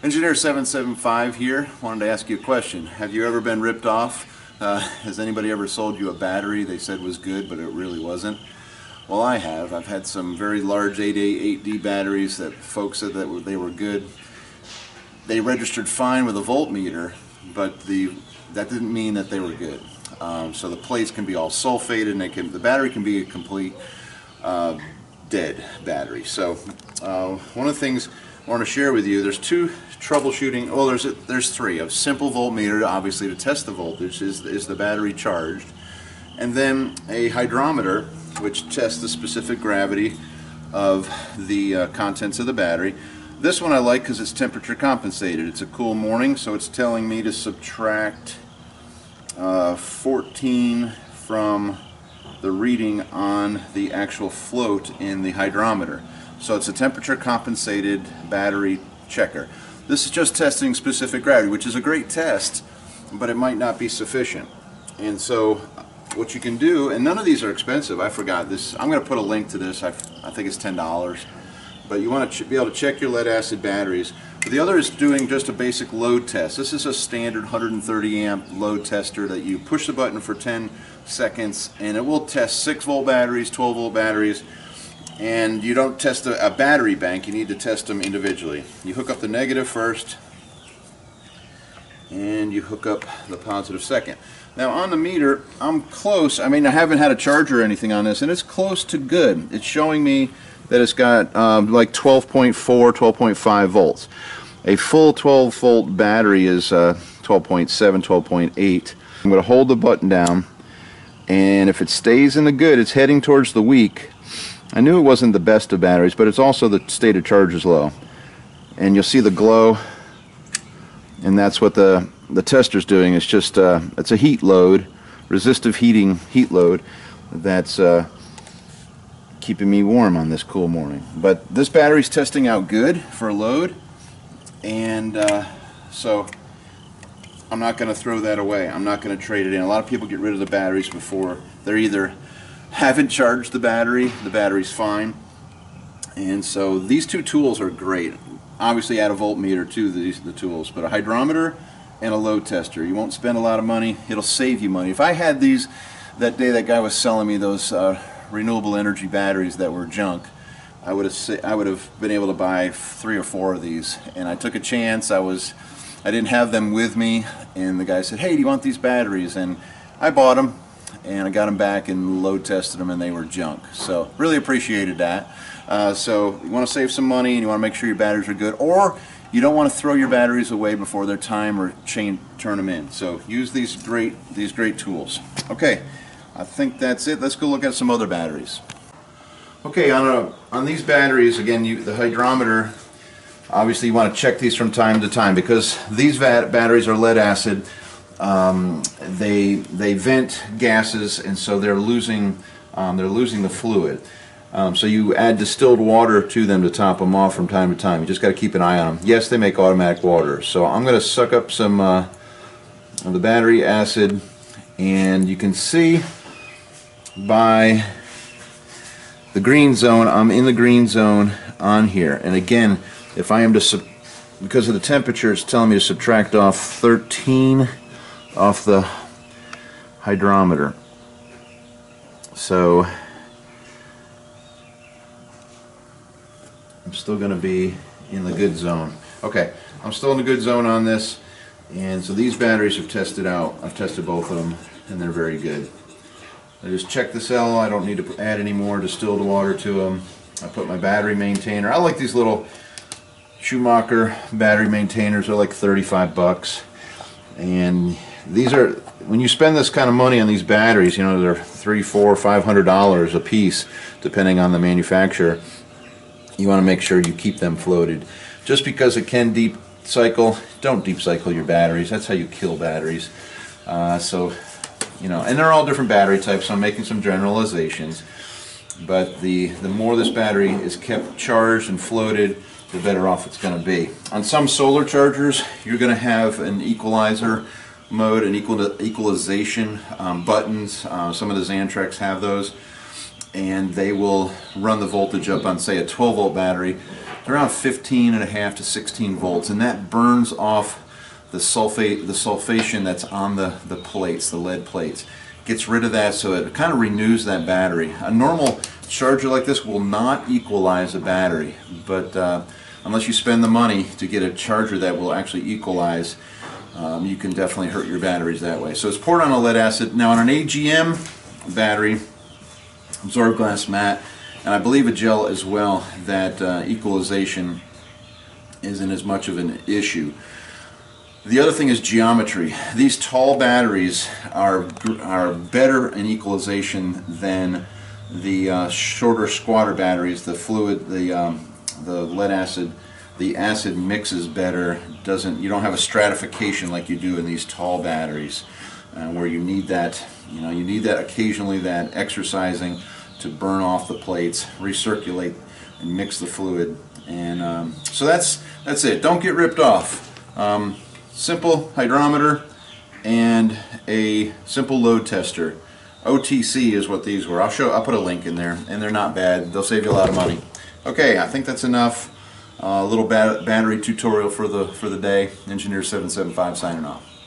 Engineer 775 here. Wanted to ask you a question. Have you ever been ripped off? Uh, has anybody ever sold you a battery they said was good, but it really wasn't? Well, I have. I've had some very large 8A, 8D batteries that folks said that they were good. They registered fine with a voltmeter, but the that didn't mean that they were good. Um, so the plates can be all sulfated, and can, the battery can be a complete uh, dead battery. So uh, one of the things I want to share with you, there's two troubleshooting, well there's, a, there's three. A simple voltmeter, obviously to test the voltage, is, is the battery charged? And then a hydrometer, which tests the specific gravity of the uh, contents of the battery. This one I like because it's temperature compensated. It's a cool morning, so it's telling me to subtract uh, 14 from the reading on the actual float in the hydrometer. So it's a temperature compensated battery checker. This is just testing specific gravity, which is a great test, but it might not be sufficient. And so what you can do, and none of these are expensive, I forgot this, I'm going to put a link to this, I, I think it's $10, but you want to be able to check your lead acid batteries. But The other is doing just a basic load test. This is a standard 130 amp load tester that you push the button for 10 seconds and it will test 6 volt batteries, 12 volt batteries, and you don't test a, a, battery bank, you need to test them individually. You hook up the negative first and you hook up the positive second. Now on the meter, I'm close. I mean, I haven't had a charger or anything on this and it's close to good. It's showing me that it's got um, like 12.4, 12.5 volts. A full 12 volt battery is uh, 12.7, 12.8. I'm going to hold the button down and if it stays in the good, it's heading towards the weak. I knew it wasn't the best of batteries, but it's also the state of charge is low. And you'll see the glow, and that's what the, the tester's doing. It's just, uh, it's a heat load, resistive heating heat load that's uh, keeping me warm on this cool morning. But this battery's testing out good for a load, and uh, so I'm not going to throw that away. I'm not going to trade it in. A lot of people get rid of the batteries before they're either haven't charged the battery, the battery's fine. And so these two tools are great. Obviously add a voltmeter to these the tools, but a hydrometer and a load tester. You won't spend a lot of money. It'll save you money. If I had these that day that guy was selling me those uh, renewable energy batteries that were junk, I would have I would have been able to buy three or four of these. And I took a chance. I was I didn't have them with me, and the guy said, "Hey, do you want these batteries?" And I bought them and I got them back and load tested them and they were junk. So really appreciated that. Uh, so you want to save some money and you want to make sure your batteries are good or you don't want to throw your batteries away before their time or chain turn them in. So use these great these great tools. Okay, I think that's it. Let's go look at some other batteries. Okay, on a, on these batteries again, you, the hydrometer. Obviously, you want to check these from time to time because these batteries are lead acid um, they they vent gases and so they're losing um, they're losing the fluid. Um, so you add distilled water to them to top them off from time to time. You just got to keep an eye on them. Yes, they make automatic water. So I'm going to suck up some uh, of the battery acid and you can see by the green zone, I'm in the green zone on here. And again, if I am to, because of the temperature, it's telling me to subtract off 13 off the hydrometer. So I'm still going to be in the good zone. Okay, I'm still in the good zone on this. And so these batteries have tested out. I've tested both of them and they're very good. I just checked the cell. I don't need to add any more distilled water to them. I put my battery maintainer. I like these little Schumacher battery maintainers. They're like 35 bucks. And these are when you spend this kind of money on these batteries you know they're three four five hundred dollars a piece depending on the manufacturer you want to make sure you keep them floated. Just because it can deep cycle don't deep cycle your batteries that's how you kill batteries. Uh, so you know and they're all different battery types so I'm making some generalizations. But the the more this battery is kept charged and floated the better off it's going to be. On some solar chargers you're going to have an equalizer mode and equal equalization um, buttons. Uh, some of the Xantrex have those. and they will run the voltage up on say a 12 volt battery to around 15 and a half to 16 volts and that burns off the sulfate the sulfation that's on the the plates the lead plates gets rid of that so it kind of renews that battery a normal charger like this will not equalize a battery but uh, unless you spend the money to get a charger that will actually equalize um, you can definitely hurt your batteries that way so it's poured on a lead acid now on an AGM battery absorb glass mat, and I believe a gel as well, that uh, equalization isn't as much of an issue. The other thing is geometry. These tall batteries are are better in equalization than the uh, shorter squatter batteries. The fluid, the um, the lead acid, the acid mixes better. Doesn't you don't have a stratification like you do in these tall batteries uh, where you need that, you know, you need that occasionally, that exercising to burn off the plates, recirculate, and mix the fluid. And um, so that's that's it. Don't get ripped off. Um, simple hydrometer and a simple load tester. OTC is what these were. I'll show. I'll put a link in there, and they're not bad. They'll save you a lot of money. Okay, I think that's enough. A uh, little bat battery tutorial for the for the day. Engineer 775 signing off.